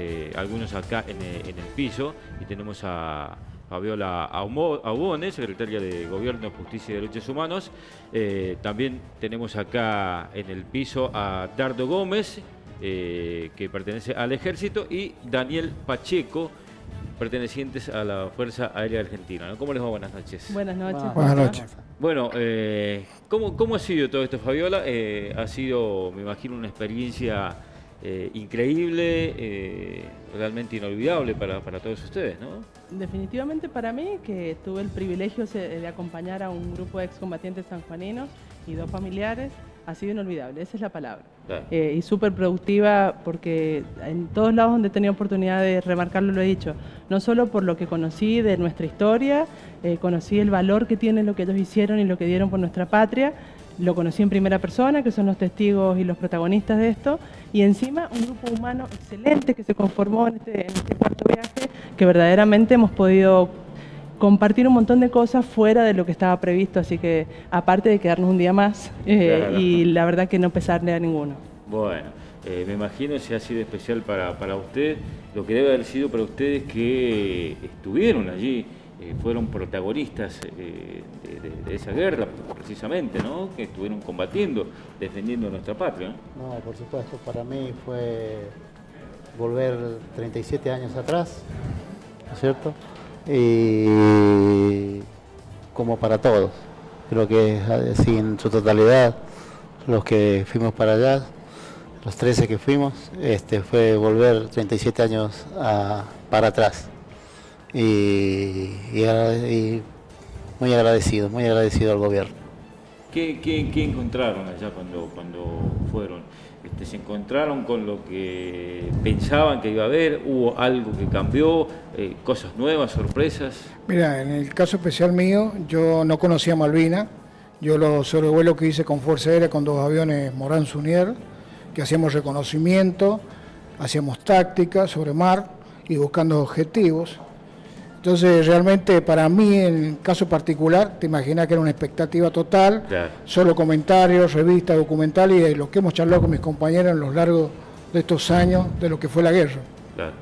eh, algunos acá en, el piso y tenemos a Fabiola Aubone, secretaria de Gobierno, Justicia y Derechos Humanos. Eh, también tenemos acá en el piso a Dardo Gómez, eh, que pertenece al Ejército, y Daniel Pacheco, pertenecientes a la Fuerza Aérea Argentina. ¿Cómo les va? Buenas noches. Buenas noches. Buenas noches. Bueno, ¿cómo, ¿cómo, ha sido todo esto, Fabiola? ha sido, me imagino, una experiencia eh, increíble, eh, realmente inolvidable para, todos ustedes, ¿no? Definitivamente para mí, que tuve el privilegio de acompañar a un grupo de excombatientes sanjuaninos y dos familiares, ha sido inolvidable, esa es la palabra. Eh, y súper productiva porque en todos lados donde he tenido oportunidad de remarcarlo lo he dicho, no solo por lo que conocí de nuestra historia, conocí el valor que tiene lo que ellos hicieron y lo que dieron por nuestra patria, lo conocí en primera persona, que son los testigos y los protagonistas de esto, y encima un grupo humano excelente que se conformó en este, este cuarto viaje, que verdaderamente hemos podido compartir un montón de cosas fuera de lo que estaba previsto, así que aparte de quedarnos un día más, eh, y la verdad que no pesarle a ninguno. Bueno, eh, me imagino si ha sido especial para, para usted, lo que debe haber sido para ustedes que estuvieron allí eh, fueron protagonistas eh, de, esa guerra, precisamente, ¿no? que estuvieron combatiendo, defendiendo nuestra patria. ¿no? por supuesto, para mí fue volver 37 años atrás, ¿no es cierto? Y como para todos, creo que así en su totalidad, los que fuimos para allá, los 13 que fuimos, este, fue volver 37 años para atrás y, muy agradecido, muy agradecido al gobierno. ¿Qué, encontraron allá cuando, cuando fueron? Este, ¿Se encontraron con lo que pensaban que iba a haber? ¿Hubo algo que cambió? Eh, ¿Cosas nuevas, sorpresas? Mira, en el caso especial mío, yo no conocía Malvina. Yo los sobrevuelos que hice con Fuerza Aérea con dos aviones Morán Sunier, que hacíamos reconocimiento, hacíamos táctica sobre mar y buscando objetivos. Entonces, realmente para mí, en el caso particular, te imaginas que era una expectativa total, solo comentarios, revistas, documentales y lo que hemos charlado con mis compañeros en los largos de estos años de lo que fue la guerra. Claro,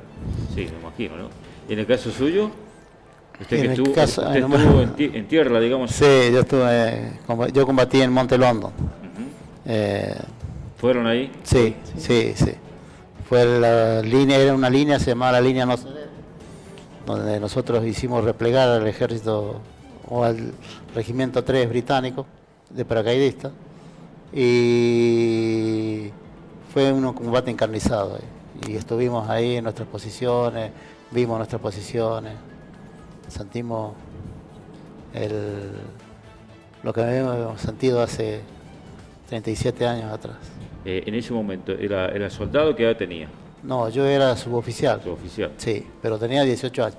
sí, me imagino, ¿no? ¿Y en el caso suyo? Usted que estuvo, estuvo en, tierra, digamos. Sí, yo estuve, yo combatí en Monte London. Eh, ¿Fueron ahí? Sí, sí, sí, Fue la línea, era una línea, se llamaba la línea no donde nosotros hicimos replegar al ejército o al regimiento 3 británico de paracaidistas y fue un combate encarnizado y estuvimos ahí en nuestras posiciones, vimos nuestras posiciones, sentimos lo que habíamos sentido hace 37 años atrás. Eh, en ese momento, ¿era, ¿era soldado? ¿Qué edad tenía? No, yo era suboficial. Suboficial. Sí, pero tenía 18 años.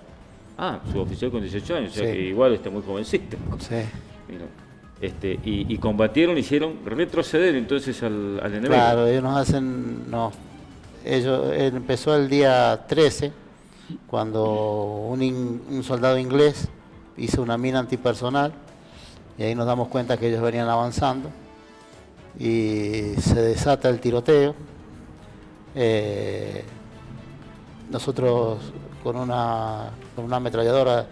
Ah, suboficial con 18 años, o sea que igual está muy jovencito. Sí. Este, y, combatieron, hicieron retroceder entonces al, enemigo. Claro, ellos nos hacen, no, ellos empezó el día 13, cuando un, un soldado inglés hizo una mina antipersonal, y ahí nos damos cuenta que ellos venían avanzando, y se desata el tiroteo, eh, nosotros con una, con una ametralladora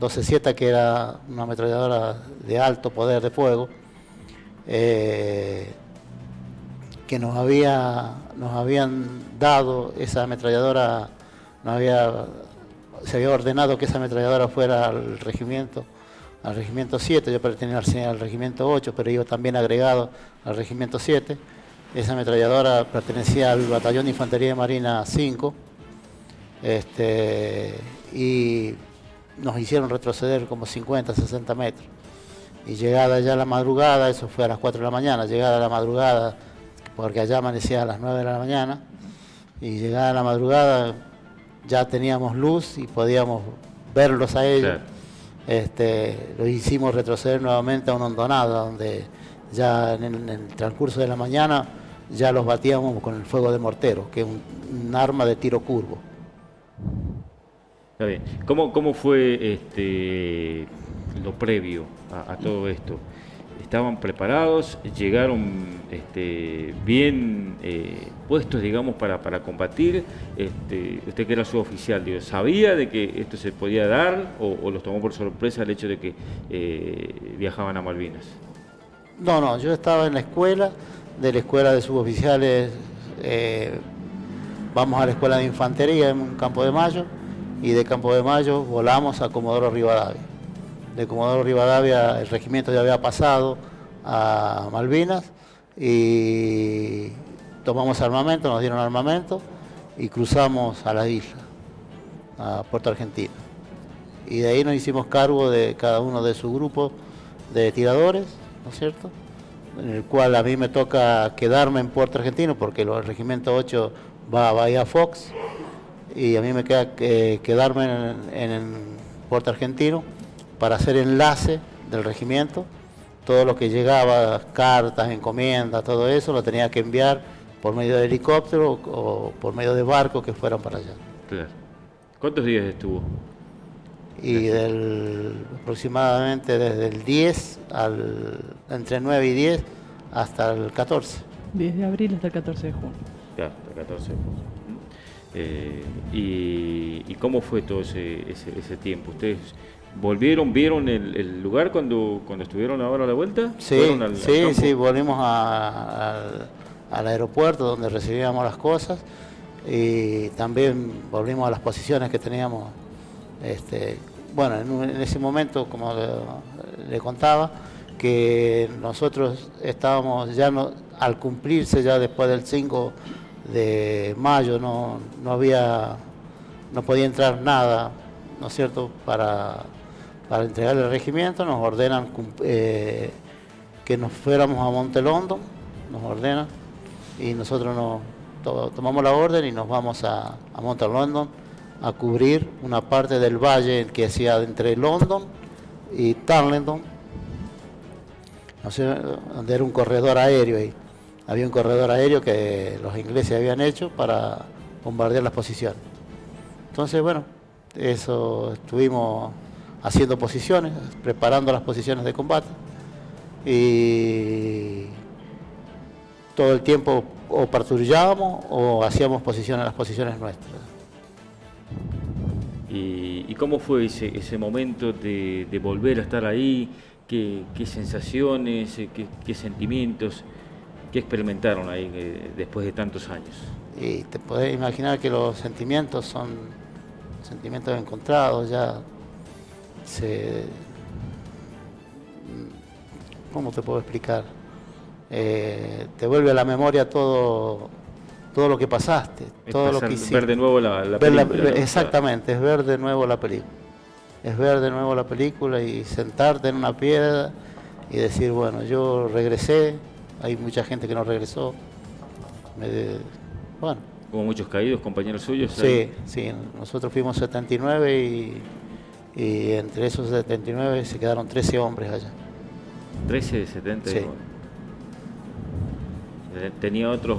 12-7 que era una ametralladora de alto poder de fuego, eh, que nos, había, nos habían dado esa ametralladora, nos había, se había ordenado que esa ametralladora fuera al regimiento, al regimiento 7, yo pertenecía al regimiento 8, pero yo también agregado al regimiento 7 esa ametralladora pertenecía al Batallón de Infantería de Marina 5 este, y nos hicieron retroceder como 50, 60 metros. Y llegada ya la madrugada, eso fue a las 4 de la mañana, llegada la madrugada, porque allá amanecía a las 9 de la mañana, y llegada la madrugada ya teníamos luz y podíamos verlos a ellos. Este, lo hicimos retroceder nuevamente a una hondonada, donde ya en el transcurso de la mañana ya los batíamos con el fuego de mortero, que es un, arma de tiro curvo. Está bien. ¿Cómo, cómo fue este, lo previo a, todo esto? estaban preparados, llegaron este, bien eh, puestos, digamos, para, para combatir. Este, usted que era su oficial, digo, ¿sabía de que esto se podía dar o, los tomó por sorpresa el hecho de que eh, viajaban a Malvinas? No, no, yo estaba en la escuela, de la escuela de suboficiales, vamos a la escuela de infantería en Campo de Mayo y de Campo de Mayo volamos a Comodoro Rivadavia de Comodoro Rivadavia el regimiento ya había pasado a Malvinas y tomamos armamento, nos dieron armamento y cruzamos a la isla, a Puerto Argentino. Y de ahí nos hicimos cargo de cada uno de sus grupos de tiradores, ¿no es cierto? En el cual a mí me toca quedarme en Puerto Argentino porque el regimiento 8 va a Bahía Fox y a mí me queda eh, quedarme en, Puerto Argentino para hacer enlace del regimiento. Todo lo que llegaba, cartas, encomiendas, todo eso, lo tenía que enviar por medio de helicóptero o por medio de barco que fueran para allá. Claro. ¿Cuántos días estuvo? Y del, aproximadamente desde el 10 al entre 9 y 10 hasta el 14. 10 de abril hasta el 14 de junio. Claro, hasta el 14 de junio. Eh, y, cómo fue todo ese, ese, ese tiempo? ¿Ustedes ¿Volvieron, vieron el, lugar cuando, cuando estuvieron ahora a la vuelta? Sí, sí, sí, volvimos al aeropuerto donde recibíamos las cosas y también volvimos a las posiciones que teníamos. Este, bueno, en, ese momento, como le, contaba, que nosotros estábamos ya no, al cumplirse ya después del 5 de mayo, no, no había, no podía entrar nada, ¿no es cierto?, para para entregar el regimiento, nos ordenan eh, que nos fuéramos a Montelondo, nos ordenan, y nosotros nos tomamos la orden y nos vamos a, a Montelondo a cubrir una parte del valle que hacía entre London y Tarleton, donde era un corredor aéreo ahí. Había un corredor aéreo que los ingleses habían hecho para bombardear las posiciones. Entonces, bueno, eso estuvimos haciendo posiciones, preparando las posiciones de combate y todo el tiempo o patrullábamos o hacíamos posiciones, las posiciones nuestras. ¿Y, cómo fue ese, momento de, volver a estar ahí? ¿Qué, sensaciones, qué, sentimientos, qué experimentaron ahí eh, después de tantos años? Y te podés imaginar que los sentimientos son sentimientos encontrados, ya ¿cómo te puedo explicar? Eh, te vuelve a la memoria todo, todo lo que pasaste, todo lo que hiciste. Ver de nuevo la, película. exactamente, es ver de nuevo la película. Es ver de nuevo la película y sentarte en una piedra y decir, bueno, yo regresé, hay mucha gente que no regresó. bueno. Hubo muchos caídos, compañeros suyos. Sí, sí, nosotros fuimos 79 y y entre esos 79 se quedaron 13 hombres allá. 13 de 70. Sí. ¿Tenía otros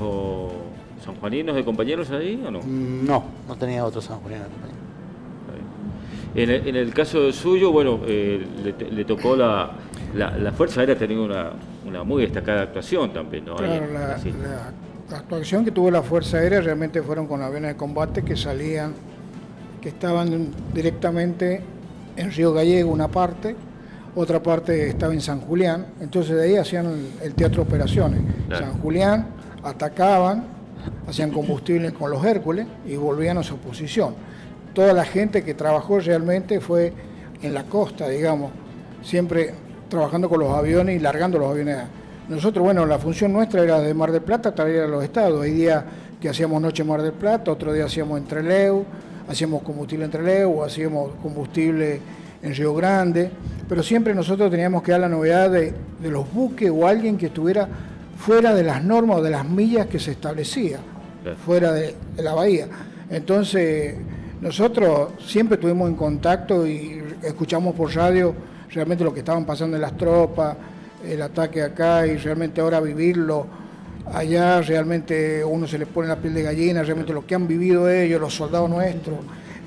sanjuaninos de compañeros ahí o no? No, no tenía otros sanjuaninos de compañeros. En el, en el caso suyo, bueno, eh, le, tocó la, la, Fuerza Aérea tener una, una muy destacada actuación también, ¿no? Claro, la, la, actuación que tuvo la Fuerza Aérea realmente fueron con aviones de combate que salían, que estaban directamente en Río Gallego una parte, otra parte estaba en San Julián, entonces de ahí hacían el, teatro de operaciones. San Julián atacaban, hacían combustible con los Hércules y volvían a su posición. Toda la gente que trabajó realmente fue en la costa, digamos, siempre trabajando con los aviones y largando los aviones. Nosotros, bueno, la función nuestra era de Mar del Plata traer a los estados. Hay días que hacíamos noche Mar del Plata, otro día hacíamos Entreleu, hacíamos combustible en Trelew, hacíamos combustible en Río Grande, pero siempre nosotros teníamos que dar la novedad de, los buques o alguien que estuviera fuera de las normas o de las millas que se establecía, fuera de, la bahía. Entonces, nosotros siempre estuvimos en contacto y escuchamos por radio realmente lo que estaban pasando en las tropas, el ataque acá y realmente ahora vivirlo allá realmente uno se le pone la piel de gallina, realmente lo que han vivido ellos, los soldados nuestros,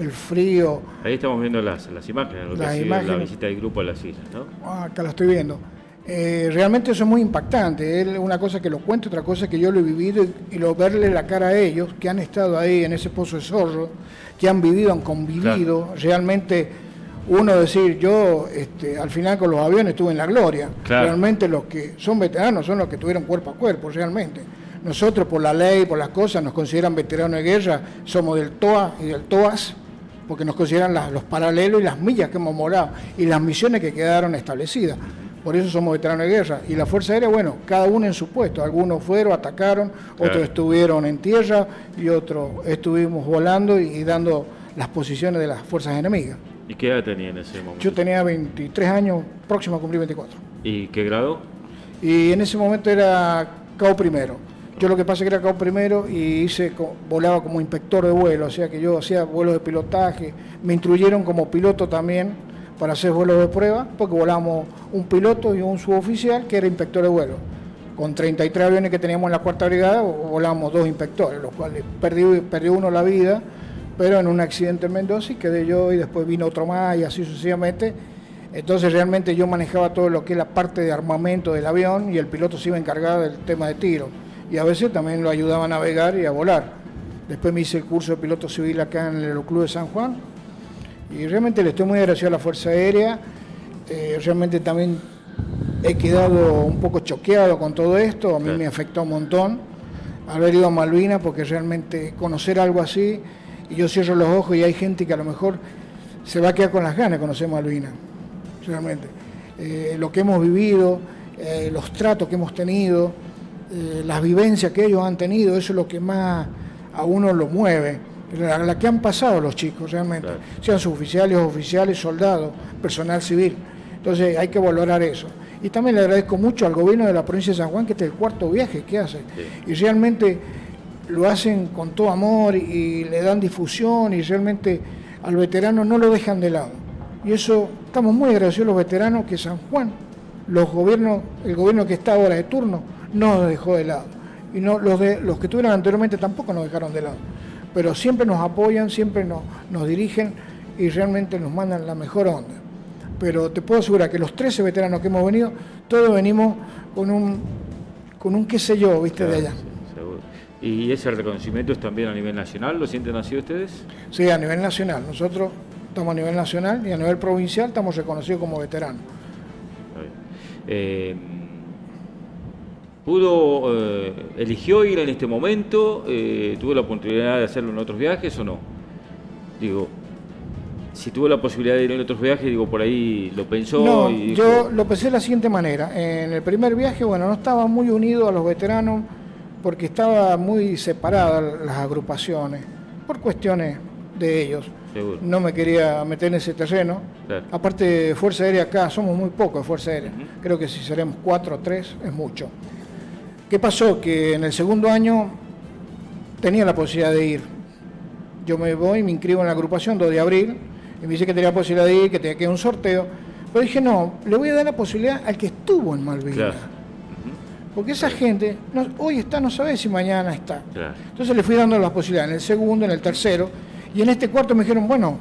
el frío. Ahí estamos viendo las, imágenes, lo que ha sido la visita del grupo a las islas, ¿no? Ah, acá la estoy viendo. Eh, realmente eso es muy impactante. Es una cosa que lo cuento, otra cosa que yo lo he vivido y, lo verle la cara a ellos que han estado ahí en ese pozo de zorro, que han vivido, han convivido. Realmente uno decir, yo este, al final con los aviones estuve en la gloria. Realmente los que son veteranos son los que tuvieron cuerpo a cuerpo, realmente. Nosotros por la ley, por las cosas, nos consideran veteranos de guerra, somos del TOA y del TOAS, porque nos consideran los paralelos y las millas que hemos morado y las misiones que quedaron establecidas. Por eso somos veteranos de guerra. Y la Fuerza Aérea, bueno, cada uno en su puesto. Algunos fueron, atacaron, otros estuvieron en tierra y otros estuvimos volando y, dando las posiciones de las fuerzas enemigas. ¿Y qué edad tenía en ese momento? Yo tenía 23 años, próximo a cumplir 24. ¿Y qué grado? Y en ese momento era CAO primero. Yo lo que pasa es que era CAO primero y hice, volaba como inspector de vuelo, o sea que yo hacía vuelos de pilotaje, me instruyeron como piloto también para hacer vuelos de prueba, porque volamos un piloto y un suboficial que era inspector de vuelo. Con 33 aviones que teníamos en la cuarta brigada, volamos dos inspectores, los cuales perdió, uno la vida, pero en un accidente en Mendoza y quedé yo y después vino otro más y así sucesivamente. Entonces realmente yo manejaba todo lo que es la parte de armamento del avión y el piloto se iba a encargar del tema de tiro. Y a veces también lo ayudaba a navegar y a volar. Después me hice el curso de piloto civil acá en el Aeroclub de San Juan y realmente le estoy muy agradecido a la Fuerza Aérea. Eh, realmente también he quedado un poco choqueado con todo esto. A mí me afectó un montón haber ido a Malvinas porque realmente conocer algo así, y yo cierro los ojos y hay gente que a lo mejor se va a quedar con las ganas de conocer Malvinas. Realmente. Eh, lo que hemos vivido, eh, los tratos que hemos tenido, las vivencias que ellos han tenido, eso es lo que más a uno lo mueve la, la que han pasado los chicos realmente, sean suboficiales, oficiales, soldados, personal civil. Entonces hay que valorar eso. Y también le agradezco mucho al gobierno de la provincia de San Juan, que este es el cuarto viaje que hace. Y realmente lo hacen con todo amor y le dan difusión y realmente al veterano no lo dejan de lado. Y eso, estamos muy agradecidos los veteranos que San Juan, los gobiernos, el gobierno que está ahora de turno, no nos dejó de lado. Y no, los, de, los que estuvieron anteriormente tampoco nos dejaron de lado pero siempre nos apoyan, siempre nos, nos dirigen y realmente nos mandan la mejor onda. Pero te puedo asegurar que los 13 veteranos que hemos venido, todos venimos con un, con un qué sé yo, viste, de allá. seguro. ¿Y ese reconocimiento es también a nivel nacional? ¿Lo sienten así ustedes? Sí, a nivel nacional. Nosotros estamos a nivel nacional y a nivel provincial estamos reconocidos como veteranos. Eh, pudo, eh, eligió ir en este momento, eh, tuvo la oportunidad de hacerlo en otros viajes o no. Digo, si tuvo la posibilidad de ir en otros viajes, digo, por ahí lo pensó. No, yo lo pensé de la siguiente manera. En el primer viaje, bueno, no estaba muy unido a los veteranos porque estaba muy separadas las agrupaciones, por cuestiones de ellos. No me quería meter en ese terreno. Aparte de Fuerza Aérea acá, somos muy pocos de Fuerza Aérea. Creo que si seremos cuatro o tres es mucho. ¿Qué pasó? Que en el segundo año tenía la posibilidad de ir. Yo me voy, me inscribo en la agrupación 2 de abril, y me dice que tenía la posibilidad de ir, que tenía que ir un sorteo. Pero dije, no, le voy a dar la posibilidad al que estuvo en Malvinas. Porque esa gente hoy está, no sabe si mañana está. Entonces le fui dando las posibilidades en el segundo, en el tercero, y en este cuarto me dijeron, bueno,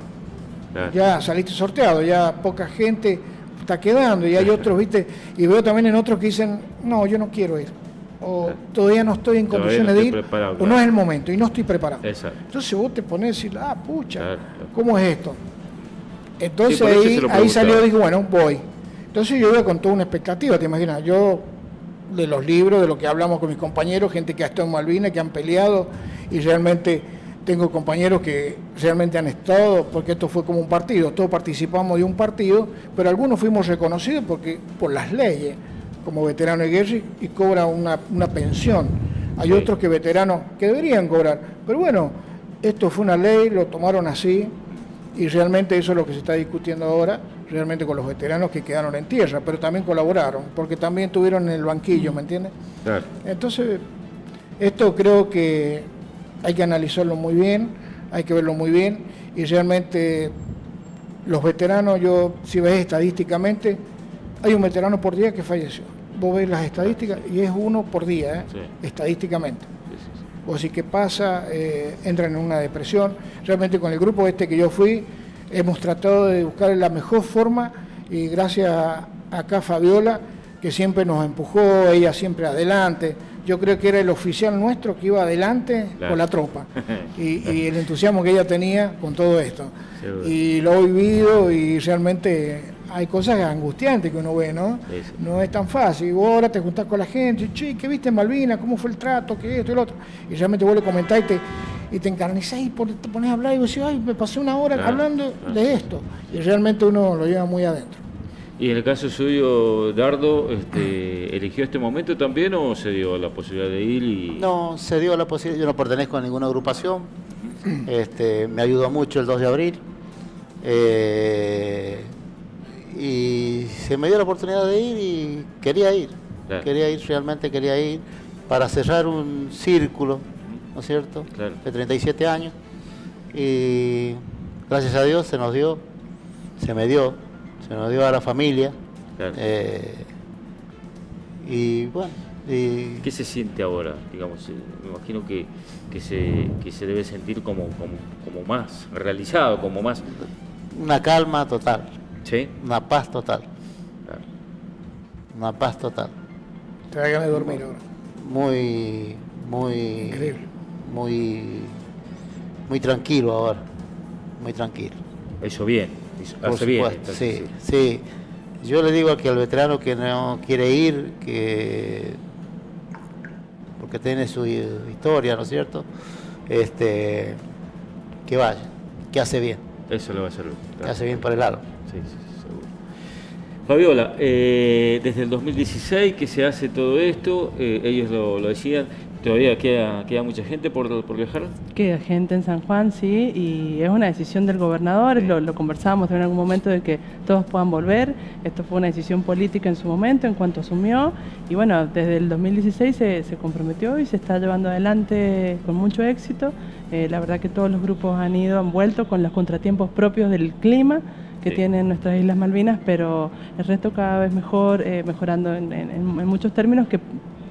ya saliste sorteado, ya poca gente está quedando, y hay otros, viste, y veo también en otros que dicen, no, yo no quiero ir o todavía no estoy en condiciones de ir, o no es el momento y no estoy preparado. Entonces vos te pones y decir, ah, pucha, ¿cómo es esto? Entonces ahí, ahí salió, digo, bueno, voy. Entonces yo iba con toda una expectativa, te imaginas, yo de los libros, de lo que hablamos con mis compañeros, gente que ha estado en Malvinas, que han peleado y realmente tengo compañeros que realmente han estado, porque esto fue como un partido, todos participamos de un partido, pero algunos fuimos reconocidos porque por las leyes como veterano de guerra y cobra una, pensión. Hay otros que veteranos que deberían cobrar. Pero bueno, esto fue una ley, lo tomaron así y realmente eso es lo que se está discutiendo ahora, realmente con los veteranos que quedaron en tierra, pero también colaboraron, porque también estuvieron en el banquillo, ¿me entiendes? Entonces, esto creo que hay que analizarlo muy bien, hay que verlo muy bien y realmente los veteranos, yo si ves estadísticamente, hay un veterano por día que falleció. Vos ves las estadísticas y es uno por día, ¿eh? estadísticamente. o sí que pasa, eh, entran en una depresión. Realmente con el grupo este que yo fui, hemos tratado de buscar la mejor forma y gracias a acá Fabiola que siempre nos empujó, ella siempre adelante. Yo creo que era el oficial nuestro que iba adelante con la tropa y, el entusiasmo que ella tenía con todo esto. Y lo he vivido y realmente hay cosas angustiantes que uno ve, ¿no? No es tan fácil. Vos ahora te juntás con la gente, che, ¿qué viste en Malvinas? ¿Cómo fue el trato? ¿Qué esto y lo otro? Y realmente vos le comentás y te, y te encarnizás y te pones a hablar y vos decís, ay, me pasé una hora hablando de esto. Y realmente uno lo lleva muy adentro. ¿Y en el caso suyo, Dardo, este, eligió este momento también o se dio la posibilidad de ir? Y... No, se dio la posibilidad. Yo no pertenezco a ninguna agrupación. Este, me ayudó mucho el 2 de abril. Eh, y se me dio la oportunidad de ir y quería ir. Quería ir, realmente quería ir para cerrar un círculo, ¿no es cierto? De 37 años. Y gracias a Dios se nos dio, se me dio, se nos dio a la familia. Eh, y bueno. ¿Qué se siente ahora? Digamos, eh, me imagino que, se, que se debe sentir como, como, como más realizado, como más... Una calma total. ¿Sí? Una paz total. Una paz total. Te da ganas de dormir ahora. Muy, muy... Increíble. Muy, muy tranquilo ahora. Muy tranquilo. Eso bien sí, sí. Yo le digo que al veterano que no quiere ir, que porque tiene su historia, ¿no es cierto? Este, que vaya, que hace bien. Eso lo va a hacer. Que hace bien para el lado. Sí, sí, seguro. Fabiola, eh, desde el 2016 que se hace todo esto, eh, ellos lo, lo decían, ¿Todavía queda, queda mucha gente por, por, viajar? Queda gente en San Juan, sí, y es una decisión del gobernador, lo, lo conversábamos en algún momento de que todos puedan volver, esto fue una decisión política en su momento, en cuanto asumió, y bueno, desde el 2016 se, se comprometió y se está llevando adelante con mucho éxito. Eh, la verdad que todos los grupos han ido, han vuelto con los contratiempos propios del clima, que tienen nuestras Islas Malvinas, pero el resto cada vez mejor, eh, mejorando en, en, muchos términos que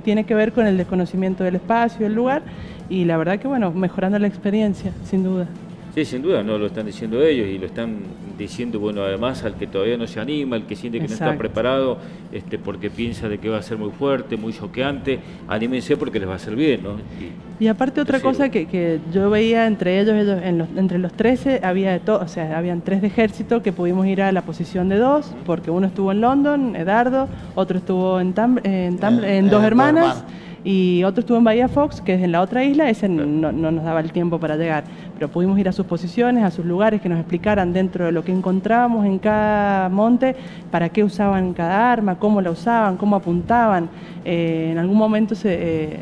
tiene que ver con el desconocimiento del espacio, del lugar, y la verdad que, bueno, mejorando la experiencia, sin duda. Sí, sin duda, no lo están diciendo ellos y lo están diciendo, bueno, además al que todavía no se anima, al que siente que no está preparado, este, porque piensa de que va a ser muy fuerte, muy choqueante, anímense porque les va a hacer bien, ¿no? Y, aparte otra cosa que, que, yo veía entre ellos, ellos en los, entre los 13 había de todo, o sea, habían tres de ejército que pudimos ir a la posición de dos, porque uno estuvo en London, Edardo, otro estuvo en, en, en, Dos Hermanas y otro estuvo en Bahía Fox, que es en la otra isla, ese no, nos daba el tiempo para llegar, pero pudimos ir a sus posiciones, a sus lugares, que nos explicaran dentro de lo que encontrábamos en cada monte, para qué usaban cada arma, cómo la usaban, cómo apuntaban. Eh, en algún momento se... Eh,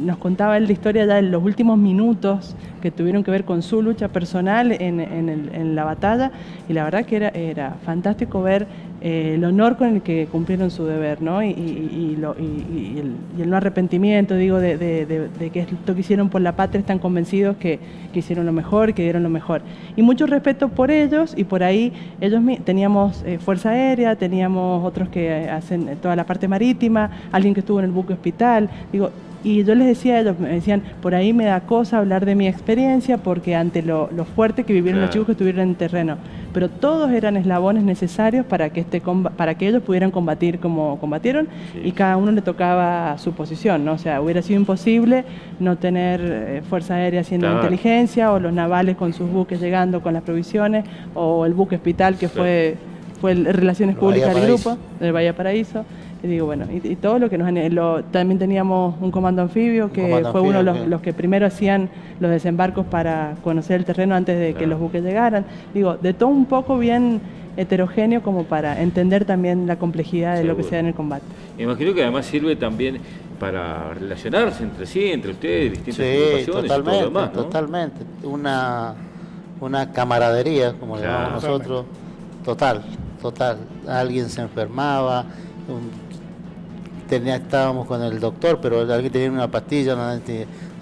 nos contaba él la historia ya en los últimos minutos que tuvieron que ver con su lucha personal en, la batalla y la verdad que era fantástico ver eh, el honor con el que cumplieron su deber, ¿no? Y, el, no arrepentimiento, digo, de, que esto que hicieron por la patria están convencidos que, hicieron lo mejor, que dieron lo mejor. Y mucho respeto por ellos y por ahí ellos teníamos eh, Fuerza Aérea, teníamos otros que hacen toda la parte marítima, alguien que estuvo en el buque hospital, digo, y yo les decía a ellos, me decían, por ahí me da cosa hablar de mi experiencia porque ante lo, fuerte que vivieron los chicos que estuvieron en terreno, pero todos eran eslabones necesarios para que, este para que ellos pudieran combatir como combatieron y cada uno le tocaba su posición, ¿no? O sea, hubiera sido imposible no tener eh, Fuerza Aérea haciendo inteligencia o los navales con sus buques llegando con las provisiones o el buque hospital que fue, fue Relaciones Públicas del grupo, del Bahía Paraíso. Y digo, bueno, y, todo lo que nos... Lo, también teníamos un comando anfibio que fue uno de los, los, que primero hacían los desembarcos para conocer el terreno antes de que los buques llegaran. Digo, de todo un poco bien heterogéneo como para entender también la complejidad de lo que sea en el combate. Me imagino que además sirve también para relacionarse entre sí, entre ustedes, distintas sí, totalmente, totalmente. Una, una camaradería, como le llamamos nosotros, total, total. Alguien se enfermaba, tenía, estábamos con el doctor, pero alguien tenía una pastilla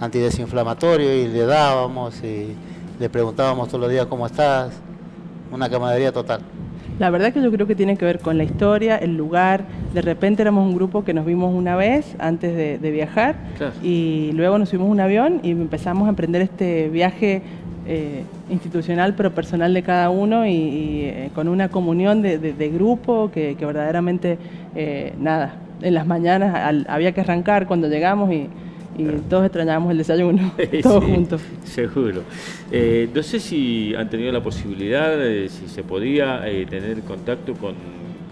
antidesinflamatorio y le dábamos y le preguntábamos todos los días cómo estás, una camaradería total. La verdad que yo creo que tiene que ver con la historia, el lugar. De repente éramos un grupo que nos vimos una vez antes de, viajar y luego nos subimos un avión y empezamos a emprender este viaje eh, institucional pero personal de cada uno y, eh, con una comunión de, grupo que, verdaderamente, nada, en las mañanas había que arrancar cuando llegamos y, todos extrañábamos el desayuno, todos juntos. Seguro. no sé si han tenido la posibilidad, si se podía tener contacto con,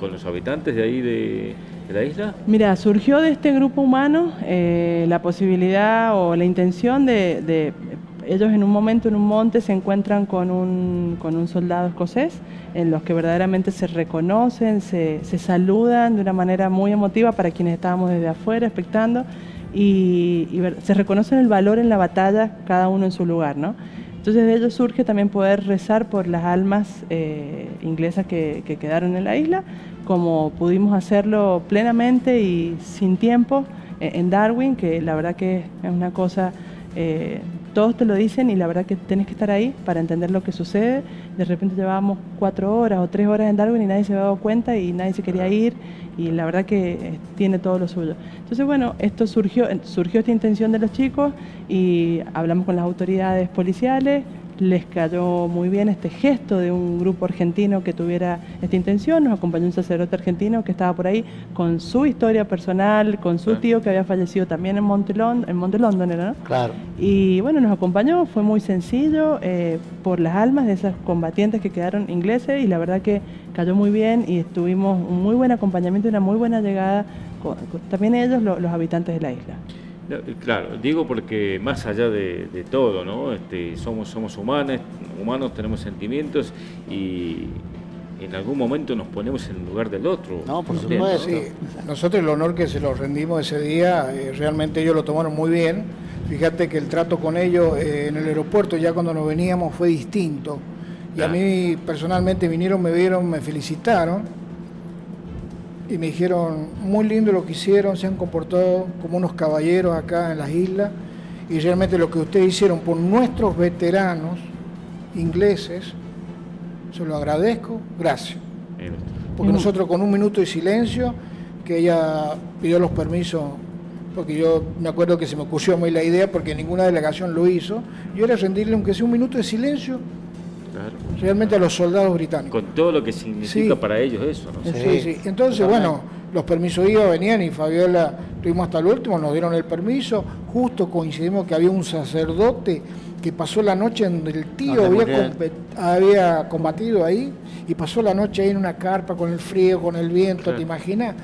con los habitantes de ahí de de la isla? Mira, surgió de este grupo humano eh, la posibilidad o la intención de, ellos en un momento en un monte se encuentran con un, con un soldado escocés en los que verdaderamente se reconocen, se, saludan de una manera muy emotiva para quienes estábamos desde afuera expectando y, se reconocen el valor en la batalla cada uno en su lugar, ¿no? Entonces de ello surge también poder rezar por las almas eh, inglesas que, quedaron en la isla, como pudimos hacerlo plenamente y sin tiempo eh, en Darwin, que la verdad que es una cosa, eh, todos te lo dicen y la verdad que tienes que estar ahí para entender lo que sucede. De repente llevábamos cuatro horas o tres horas en Darwin y nadie se había dado cuenta y nadie se quería ir y la verdad que eh, tiene todo lo suyo. Entonces, bueno, esto surgió, surgió esta intención de los chicos y hablamos con las autoridades policiales, les cayó muy bien este gesto de un grupo argentino que tuviera esta intención. Nos acompañó un sacerdote argentino que estaba por ahí con su historia personal, con su tío que había fallecido también en Montelón, en Monte London, ¿era, no? Claro. Y bueno, nos acompañó, fue muy sencillo eh, por las almas de esos combatientes que quedaron ingleses y la verdad que cayó muy bien y estuvimos un muy buen acompañamiento y una muy buena llegada con, también ellos, los habitantes de la isla. Claro, digo porque más allá de, todo, ¿no? Este, somos, somos humanos, humanos tenemos sentimientos y en algún momento nos ponemos en el lugar del otro. No, por supuesto. Sí, nosotros el honor que se lo rendimos ese día, eh, realmente ellos lo tomaron muy bien. Fíjate que el trato con ellos eh, en el aeropuerto ya cuando nos veníamos fue distinto. Y a mí personalmente vinieron, me vieron, me felicitaron y me dijeron, muy lindo lo que hicieron, se han comportado como unos caballeros acá en las islas y realmente lo que ustedes hicieron por nuestros veteranos ingleses, se lo agradezco, gracias. Porque nosotros con un minuto de silencio, que ella pidió los permisos, porque yo me acuerdo que se me ocurrió muy la idea, porque ninguna delegación lo hizo, yo era rendirle aunque sea un minuto de silencio realmente a los soldados británicos. Con todo lo que significa para ellos eso, ¿no? Sí, sí. Entonces, bueno, los permisos iban, venían y Fabiola, tuvimos hasta el último, nos dieron el permiso, justo coincidimos que había un sacerdote que pasó la noche en el tío había, combatido ahí y pasó la noche ahí en una carpa con el frío, con el viento, ¿te imaginas?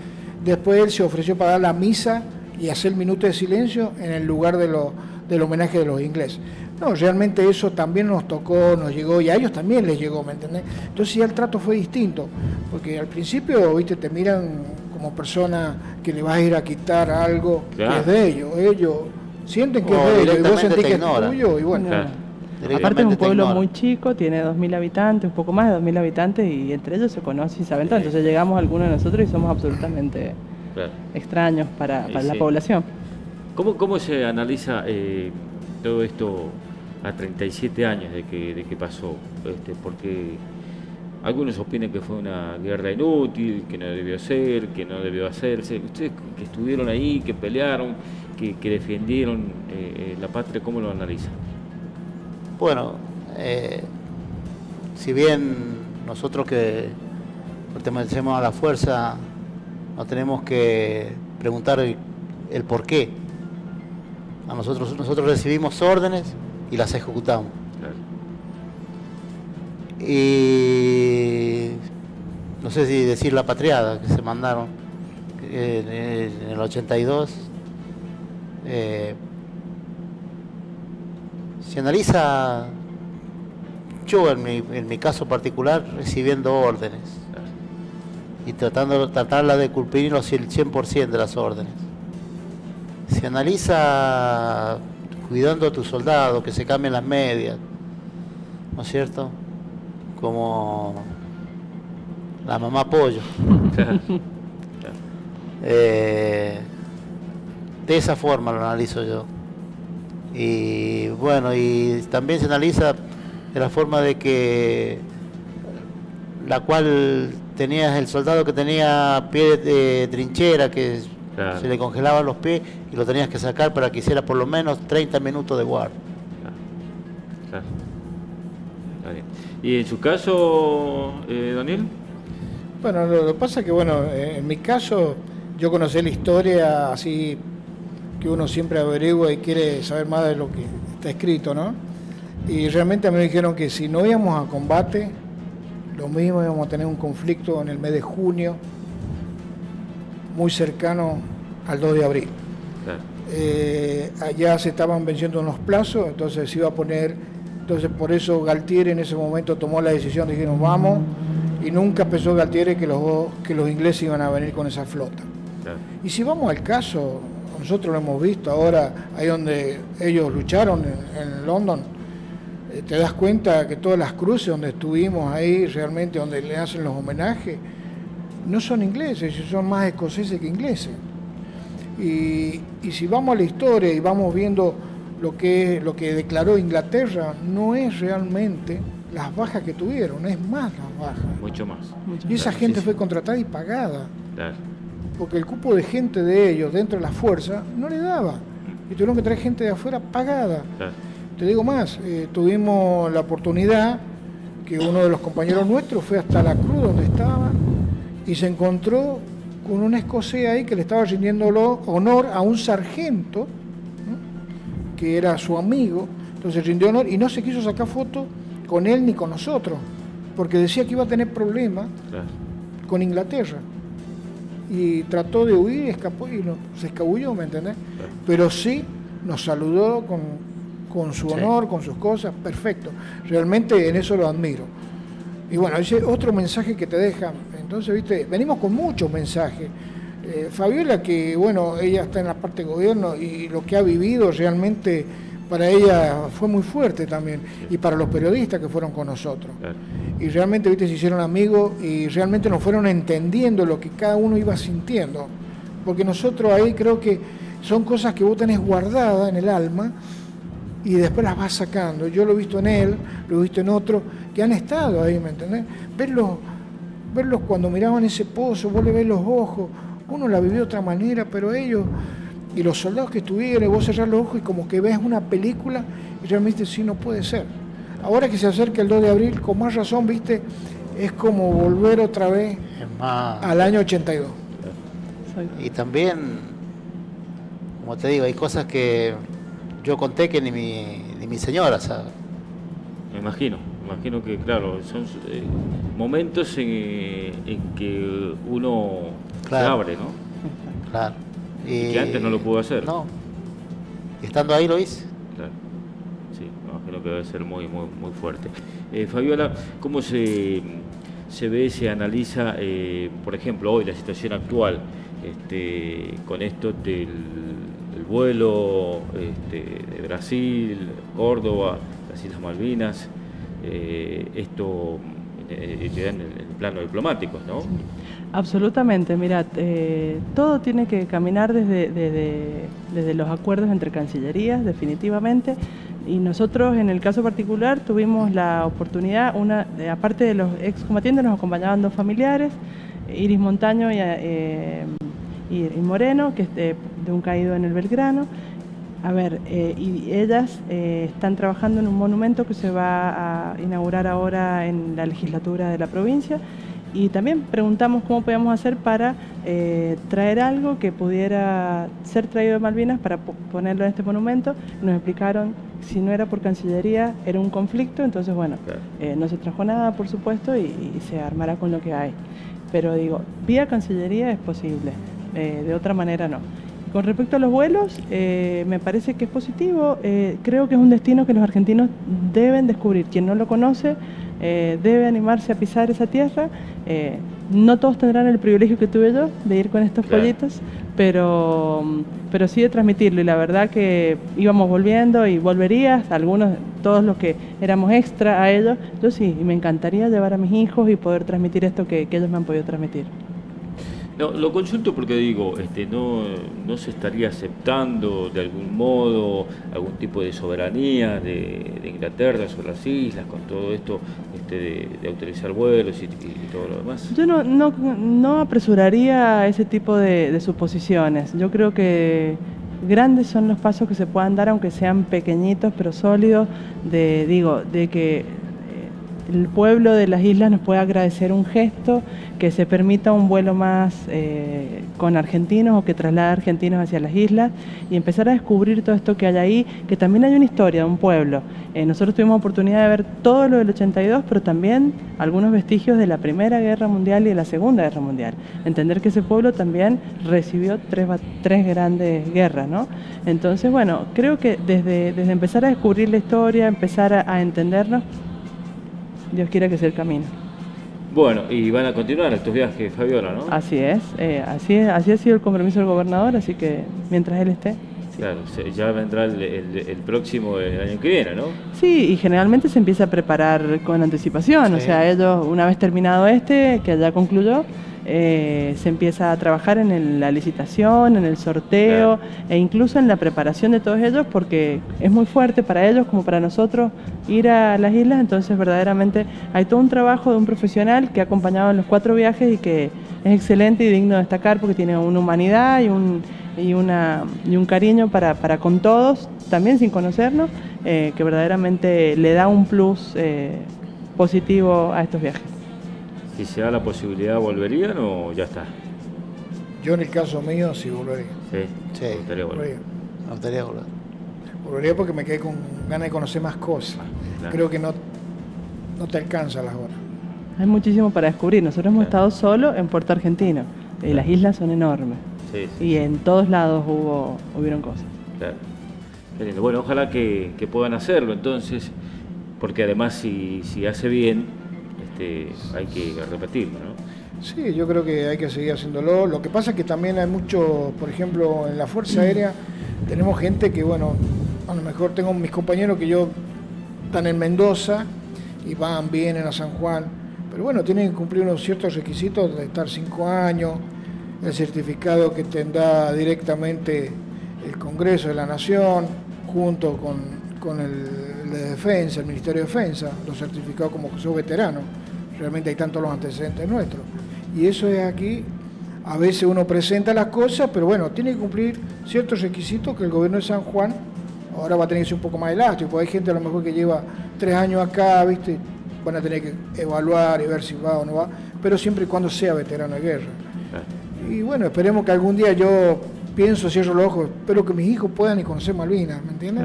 Después él se ofreció para dar la misa y hacer el minuto de silencio en el lugar de lo, del homenaje de los ingleses. No, realmente eso también nos tocó, nos llegó y a ellos también les llegó, ¿me entendés? Entonces ya el trato fue distinto, porque al principio, viste, te miran como persona que le vas a ir a quitar algo que es de ellos, ellos sienten que es de ellos y vos sentís que es tuyo y bueno. Aparte es un pueblo muy chico, tiene 2.000 habitantes, un poco más de 2.000 habitantes y entre ellos se conocen y saben todo. Entonces llegamos algunos de nosotros y somos absolutamente extraños para, la población. ¿Cómo, ¿Cómo se analiza eh, todo esto a 37 años de que, de que pasó, este, porque algunos opinan que fue una guerra inútil, que no debió ser, que no debió hacerse. Ustedes que estuvieron ahí, que pelearon, que, defendieron eh, eh, la patria, ¿cómo lo analizan? Bueno, si bien nosotros que pertenecemos a la fuerza, no tenemos que preguntar el, el por qué. A nosotros, nosotros recibimos órdenes y las ejecutamos. Y no sé si decir la patriada que se mandaron en, el 82. Eh, se analiza, yo en mi, en mi caso particular, recibiendo órdenes y tratando tratarla de cumplir el 100% de las órdenes. Se analiza cuidando a tus soldados, que se cambien las medias, ¿no es cierto? Como la mamá pollo. Eh, de esa forma lo analizo yo. Y bueno, y también se analiza de la forma de que la cual tenías el soldado que tenía pie de trinchera, que se le congelaban los pies y lo tenías que sacar para que hiciera por lo menos 30 minutos de guardia. ¿Y en su caso, eh, Daniel? Bueno, lo que pasa es que, bueno, eh, en mi caso, yo conocí la historia así que uno siempre averigua y quiere saber más de lo que está escrito, ¿no? Y realmente a mí me dijeron que si no íbamos a combate, lo mismo íbamos a tener un conflicto en el mes de junio, muy cercano al 2 de abril. Eh, allá se estaban venciendo unos plazos, entonces se iba a poner, entonces por eso Galtieri en ese momento tomó la decisión, dijeron vamos, y nunca pensó Galtieri que los, que los ingleses iban a venir con esa flota. Y si vamos al caso, nosotros lo hemos visto ahora, ahí donde ellos lucharon en, London, eh, te das cuenta que todas las cruces donde estuvimos ahí, realmente donde le hacen los homenajes, no son ingleses, son más escoceses que ingleses. Y, si vamos a la historia y vamos viendo lo que, lo que declaró Inglaterra, no es realmente las bajas que tuvieron, es más las bajas. Mucho más. y esa gente fue contratada y pagada. Porque el cupo de gente de ellos dentro de la fuerza no le daba. Y tuvieron que traer gente de afuera pagada. Te digo más, eh, tuvimos la oportunidad que uno de los compañeros nuestros fue hasta la cruz donde estaba y se encontró con un escocés ahí que le estaba rindiendo honor a un sargento, que era su amigo, entonces rindió honor y no se quiso sacar foto con él ni con nosotros, porque decía que iba a tener problemas con Inglaterra. Y trató de huir y escapó y se escabulló, ¿me entendés? Pero sí nos saludó con, su honor, con sus cosas, perfecto. Realmente en eso lo admiro. Y bueno, ese otro mensaje que te deja, entonces, viste, venimos con muchos mensajes. Eh, Fabiola, que bueno, ella está en la parte de gobierno y lo que ha vivido realmente para ella fue muy fuerte también, y para los periodistas que fueron con nosotros. Y realmente, viste, se hicieron amigos y realmente nos fueron entendiendo lo que cada uno iba sintiendo. Porque nosotros ahí creo que son cosas que vos tenés guardadas en el alma y después las vas sacando. Yo lo he visto en él, lo he visto en otros que han estado ahí, ¿me entendés? Verlos, verlos cuando miraban ese pozo, vos le ves los ojos, uno la vivió de otra manera, pero ellos y los soldados que estuvieron, vos cerrás los ojos y como que ves una película y realmente sí no puede ser. Ahora que se acerca el 2 de abril, con más razón, viste, es como volver otra vez al año 82. Y también, como te digo, hay cosas que yo conté que ni mi, ni mi señora sabe. Me imagino, me imagino que, claro, son eh, momentos en, que uno se abre, ¿no? Claro. Y, que antes no lo pudo hacer. No. Y estando ahí lo hice. Claro. Sí, me imagino que debe ser muy, muy, muy fuerte. Eh, Fabiola, ¿cómo se, se ve, se analiza, eh, por ejemplo, hoy la situación actual este, con esto del vuelo este, de Brasil, Córdoba, las Islas Malvinas, eh, esto eh, en el, plano diplomático, ¿no? Absolutamente, mira, eh, todo tiene que caminar desde, desde, los acuerdos entre cancillerías, definitivamente, y nosotros en el caso particular tuvimos la oportunidad, una, aparte de los excombatientes nos acompañaban dos familiares, Iris Montaño y, y, Moreno, que es de, un caído en el Belgrano. A ver, eh, y ellas eh, están trabajando en un monumento que se va a inaugurar ahora en la legislatura de la provincia y también preguntamos cómo podíamos hacer para eh, traer algo que pudiera ser traído de Malvinas para ponerlo en este monumento. Nos explicaron si no era por Cancillería era un conflicto, entonces bueno, no se trajo nada por supuesto y, y se armará con lo que hay. Pero digo, vía Cancillería es posible. Eh, de otra manera no. Con respecto a los vuelos, eh, me parece que es positivo. Eh, creo que es un destino que los argentinos deben descubrir. Quien no lo conoce debe animarse a pisar esa tierra. no todos tendrán el privilegio que tuve yo de ir con estos pollitos, pero, pero sí de transmitirlo. Y la verdad que íbamos volviendo y volverías, algunos, todos los que éramos extra a ellos. Yo sí, y me encantaría llevar a mis hijos y poder transmitir esto que ellos me han podido transmitir. No, lo consulto porque digo, este, no, no se estaría aceptando de algún modo algún tipo de soberanía de, Inglaterra sobre las islas con todo esto este, de, autorizar vuelos y, todo lo demás. Yo no, no, no apresuraría ese tipo de, suposiciones. Yo creo que grandes son los pasos que se puedan dar, aunque sean pequeñitos pero sólidos, de, digo, de que el pueblo de las islas nos puede agradecer un gesto, que se permita un vuelo más eh, con argentinos o que traslade argentinos hacia las islas y empezar a descubrir todo esto que hay ahí, que también hay una historia de un pueblo. Eh, nosotros tuvimos oportunidad de ver todo lo del 82, pero también algunos vestigios de la Primera Guerra Mundial y de la Segunda Guerra Mundial. Entender que ese pueblo también recibió tres, tres grandes guerras, ¿no? Entonces, bueno, creo que desde, desde empezar a descubrir la historia, empezar a, a entendernos, Dios quiera que sea el camino. Bueno, y van a continuar estos viajes, Fabiola, ¿no? Así es, eh, así así ha sido el compromiso del gobernador, así que mientras él esté. Claro, ya vendrá el, próximo el año que viene, ¿no? Sí, y generalmente se empieza a preparar con anticipación, o sea, ellos una vez terminado este, que ya concluyó, eh, se empieza a trabajar en la licitación, en el sorteo e incluso en la preparación de todos ellos porque es muy fuerte para ellos como para nosotros ir a las islas, entonces verdaderamente hay todo un trabajo de un profesional que ha acompañado en los cuatro viajes y que es excelente y digno de destacar porque tiene una humanidad y un, y una, y un cariño para, para con todos, también sin conocernos, eh, que verdaderamente le da un plus eh, positivo a estos viajes si se da la posibilidad, ¿volverían o ya está? Yo en el caso mío sí volvería. Sí, sí. Me gustaría volver. Me gustaría volver. Volvería porque me quedé con ganas de conocer más cosas. Creo que no, no te alcanza las horas. Hay muchísimo para descubrir. Nosotros hemos estado solo en Puerto Argentino y las islas son enormes. Sí, y en todos lados hubo hubieron cosas. Claro. Bueno, ojalá que, que, puedan hacerlo entonces, porque además si, si hace bien, este, hay que repetirlo, ¿no? Sí, yo creo que hay que seguir haciéndolo. Lo que pasa es que también hay mucho, por ejemplo, en la Fuerza Aérea tenemos gente que, bueno, a lo mejor tengo mis compañeros que yo están en Mendoza y van, vienen a San Juan, pero bueno, tienen que cumplir unos ciertos requisitos de estar cinco años, el certificado que tendrá directamente el Congreso de la Nación, junto con, con el de Defensa, el Ministerio de Defensa, los certificados como que soy veterano realmente hay tantos los antecedentes nuestros. Y eso es aquí, a veces uno presenta las cosas, pero bueno, tiene que cumplir ciertos requisitos que el gobierno de San Juan ahora va a tener que ser un poco más elástico, porque hay gente a lo mejor que lleva tres años acá, ¿viste? van a tener que evaluar y ver si va o no va, pero siempre y cuando sea veterano de guerra. Y bueno, esperemos que algún día yo pienso, cierro los ojos, espero que mis hijos puedan y conocer Malvinas, ¿me entiendes?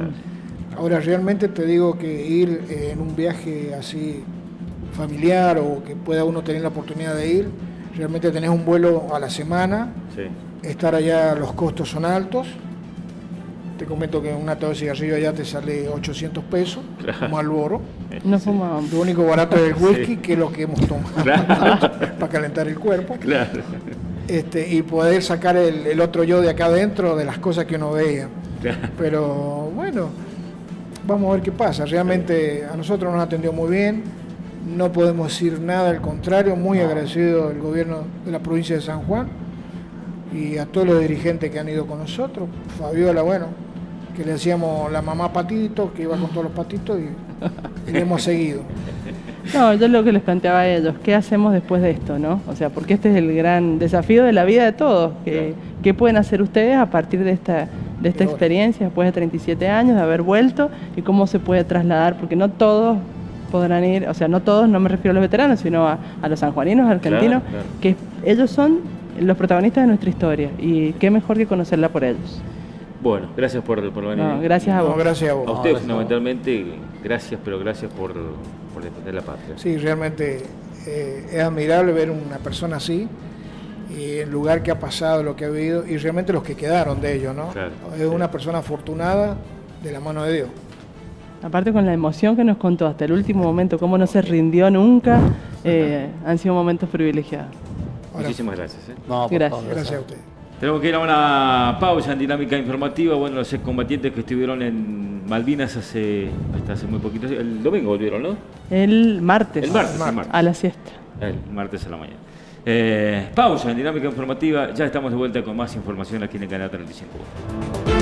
Ahora realmente te digo que ir en un viaje así familiar o que pueda uno tener la oportunidad de ir, realmente tenés un vuelo a la semana, estar allá los costos son altos. Te comento que una taza de cigarrillo allá te sale 800 pesos, como al boro. No fumamos. Lo único barato es el whisky, que es lo que hemos tomado para calentar el cuerpo. Este, y poder sacar el, otro yo de acá adentro de las cosas que uno veía. Pero bueno, vamos a ver qué pasa. Realmente a nosotros nos atendió muy bien no podemos decir nada, al contrario, muy agradecido al gobierno de la provincia de San Juan y a todos los dirigentes que han ido con nosotros. Fabiola, bueno, que le decíamos la mamá patito, que iba con todos los patitos y, le hemos seguido. No, yo lo que les planteaba a ellos, ¿qué hacemos después de esto? no? O sea, porque este es el gran desafío de la vida de todos. ¿Qué, pueden hacer ustedes a partir de esta, de esta experiencia, después de 37 años, de haber vuelto, y cómo se puede trasladar? Porque no todos podrán ir, o sea, no todos, no me refiero a los veteranos, sino a, los sanjuaninos, argentinos, que ellos son los protagonistas de nuestra historia y qué mejor que conocerla por ellos. Bueno, gracias por, venir. gracias a vos. gracias a vos. A usted fundamentalmente, gracias, pero gracias por, por, defender la patria. Sí, realmente eh, es admirable ver una persona así y el lugar que ha pasado, lo que ha vivido y realmente los que quedaron de ellos, ¿no? es una persona afortunada de la mano de Dios. Aparte con la emoción que nos contó hasta el último momento, cómo no se rindió nunca, eh, han sido momentos privilegiados. Muchísimas gracias. ¿eh? gracias. gracias a usted. Tenemos que ir a una pausa en dinámica informativa. Bueno, los excombatientes que estuvieron en Malvinas hace, hasta hace muy poquito, el domingo volvieron, ¿no? El martes. El martes, el martes. A la siesta. El martes a la mañana. Eh, pausa en dinámica informativa. Ya estamos de vuelta con más información aquí en el canal 35.